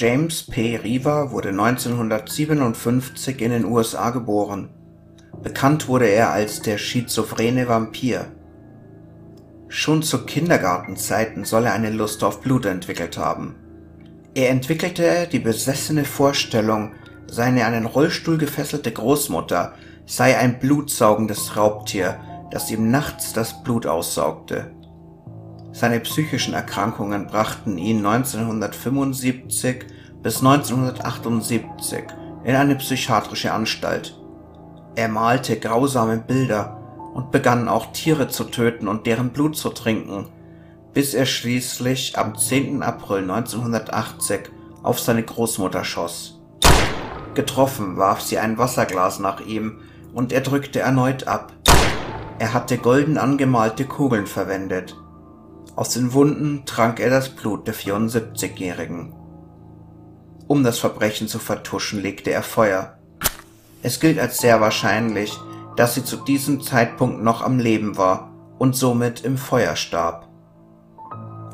James P. Riva wurde 1957 in den USA geboren. Bekannt wurde er als der schizophrene Vampir. Schon zu Kindergartenzeiten soll er eine Lust auf Blut entwickelt haben. Er entwickelte die besessene Vorstellung, seine an den Rollstuhl gefesselte Großmutter sei ein blutsaugendes Raubtier, das ihm nachts das Blut aussaugte seine psychischen Erkrankungen brachten ihn 1975 bis 1978 in eine psychiatrische Anstalt. Er malte grausame Bilder und begann auch Tiere zu töten und deren Blut zu trinken, bis er schließlich am 10. April 1980 auf seine Großmutter schoss. Getroffen warf sie ein Wasserglas nach ihm und er drückte erneut ab. Er hatte golden angemalte Kugeln verwendet aus den Wunden trank er das Blut der 74-Jährigen. Um das Verbrechen zu vertuschen, legte er Feuer. Es gilt als sehr wahrscheinlich, dass sie zu diesem Zeitpunkt noch am Leben war und somit im Feuer starb.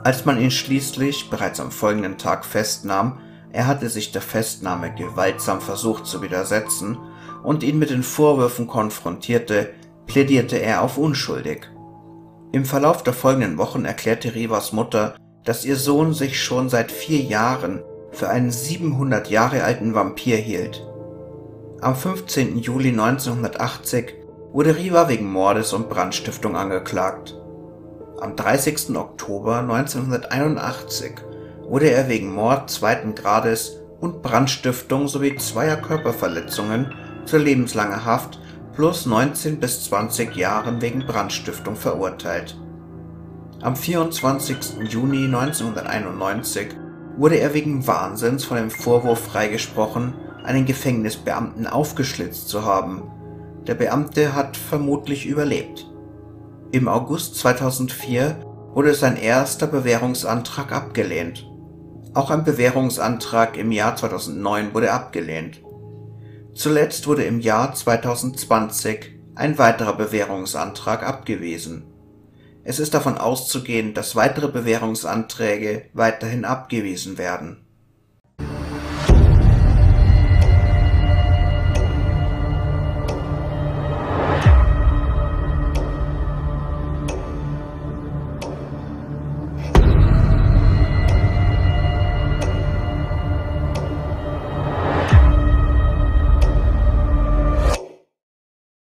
Als man ihn schließlich bereits am folgenden Tag festnahm, er hatte sich der Festnahme gewaltsam versucht zu widersetzen und ihn mit den Vorwürfen konfrontierte, plädierte er auf unschuldig. Im Verlauf der folgenden Wochen erklärte Rivas Mutter, dass ihr Sohn sich schon seit vier Jahren für einen 700 Jahre alten Vampir hielt. Am 15. Juli 1980 wurde Riva wegen Mordes und Brandstiftung angeklagt. Am 30. Oktober 1981 wurde er wegen Mord zweiten Grades und Brandstiftung sowie zweier Körperverletzungen zur lebenslanger Haft plus 19 bis 20 Jahren wegen Brandstiftung verurteilt. Am 24. Juni 1991 wurde er wegen Wahnsinns von dem Vorwurf freigesprochen, einen Gefängnisbeamten aufgeschlitzt zu haben. Der Beamte hat vermutlich überlebt. Im August 2004 wurde sein erster Bewährungsantrag abgelehnt. Auch ein Bewährungsantrag im Jahr 2009 wurde abgelehnt. Zuletzt wurde im Jahr 2020 ein weiterer Bewährungsantrag abgewiesen. Es ist davon auszugehen, dass weitere Bewährungsanträge weiterhin abgewiesen werden